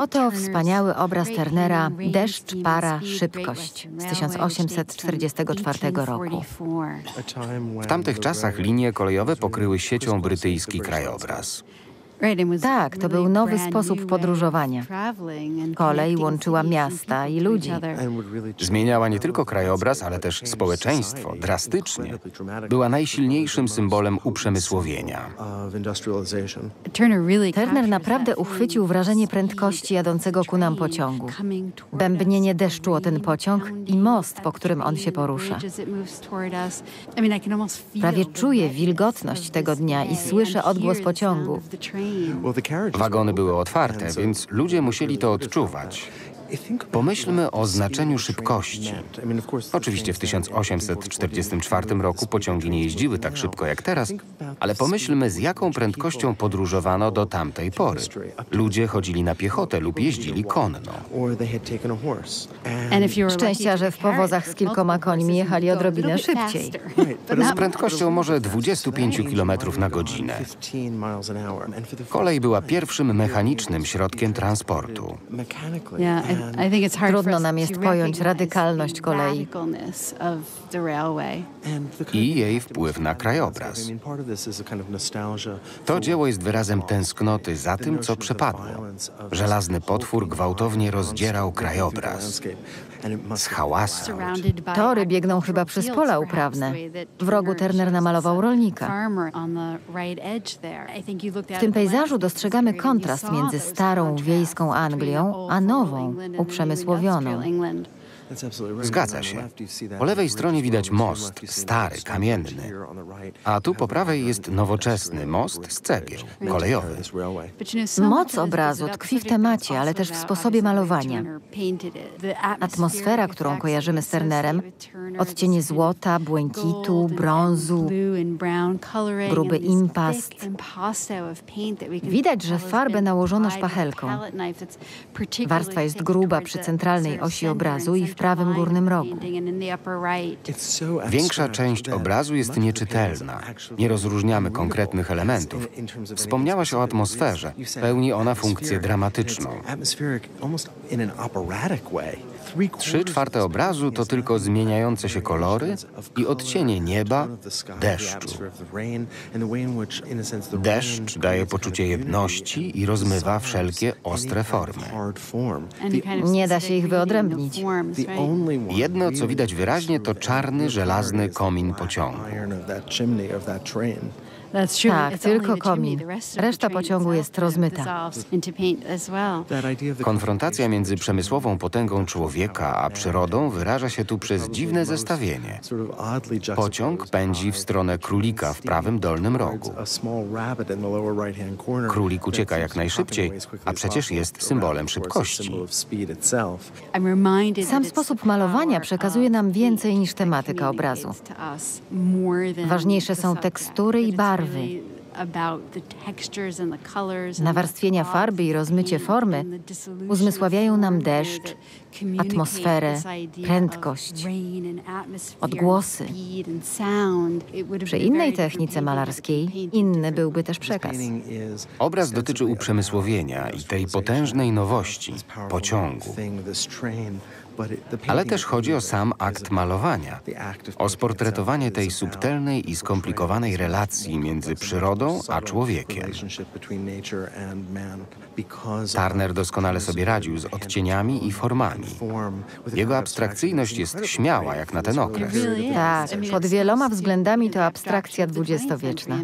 Oto wspaniały obraz Turnera Deszcz, para, szybkość z 1844 roku. W tamtych czasach linie kolejowe pokryły siecią brytyjski krajobraz. Tak, to był nowy sposób podróżowania. Kolej łączyła miasta i ludzi. Zmieniała nie tylko krajobraz, ale też społeczeństwo drastycznie. Była najsilniejszym symbolem uprzemysłowienia. Turner naprawdę uchwycił wrażenie prędkości jadącego ku nam pociągu. Bębnienie deszczu o ten pociąg i most, po którym on się porusza. Prawie czuję wilgotność tego dnia i słyszę odgłos pociągu. Wagony były otwarte, więc ludzie musieli to odczuwać. Pomyślmy o znaczeniu szybkości. Oczywiście w 1844 roku pociągi nie jeździły tak szybko jak teraz, ale pomyślmy z jaką prędkością podróżowano do tamtej pory. Ludzie chodzili na piechotę lub jeździli konno. Szczęścia, że w powozach z kilkoma końmi jechali odrobinę szybciej. Z prędkością może 25 km na godzinę. Kolej była pierwszym mechanicznym środkiem transportu. Trudno nam jest pojąć radykalność kolei. I jej wpływ na krajobraz. To dzieło jest wyrazem tęsknoty za tym, co przepadło. Żelazny potwór gwałtownie rozdzierał krajobraz. Schałasał. Tory biegną chyba przez pola uprawne. W rogu Turner namalował rolnika. W tym pejzażu dostrzegamy kontrast między starą wiejską Anglią, a nową, uprzemysłowioną. Zgadza się. Po lewej stronie widać most, stary, kamienny. A tu po prawej jest nowoczesny most z cegieł, kolejowy. Moc obrazu tkwi w temacie, ale też w sposobie malowania. Atmosfera, którą kojarzymy z Turnerem, odcienie złota, błękitu, brązu, gruby impast. Widać, że farbę nałożono szpachelką. Warstwa jest gruba przy centralnej osi obrazu i w prawym górnym rogu. Większa część obrazu jest nieczytelna. Nie rozróżniamy konkretnych elementów. Wspomniałaś o atmosferze. Pełni ona funkcję dramatyczną. Trzy czwarte obrazu to tylko zmieniające się kolory i odcienie nieba, deszczu. Deszcz daje poczucie jedności i rozmywa wszelkie ostre formy. Nie da się ich wyodrębnić. Jedno, co widać wyraźnie, to czarny, żelazny komin pociągu. Tak, tylko komin. Reszta pociągu jest rozmyta. Konfrontacja między przemysłową potęgą człowieka a przyrodą wyraża się tu przez dziwne zestawienie. Pociąg pędzi w stronę królika w prawym dolnym rogu. Królik ucieka jak najszybciej, a przecież jest symbolem szybkości. Sam sposób malowania przekazuje nam więcej niż tematyka obrazu. Ważniejsze są tekstury i barwy. Nawarstwienia farby i rozmycie formy uzmysławiają nam deszcz, atmosferę, prędkość, odgłosy. Przy innej technice malarskiej inny byłby też przekaz. Obraz dotyczy uprzemysłowienia i tej potężnej nowości, pociągu. Ale też chodzi o sam akt malowania, o sportretowanie tej subtelnej i skomplikowanej relacji między przyrodą a człowiekiem. Turner doskonale sobie radził z odcieniami i formami. Jego abstrakcyjność jest śmiała, jak na ten okres. Tak, pod wieloma względami to abstrakcja dwudziestowieczna.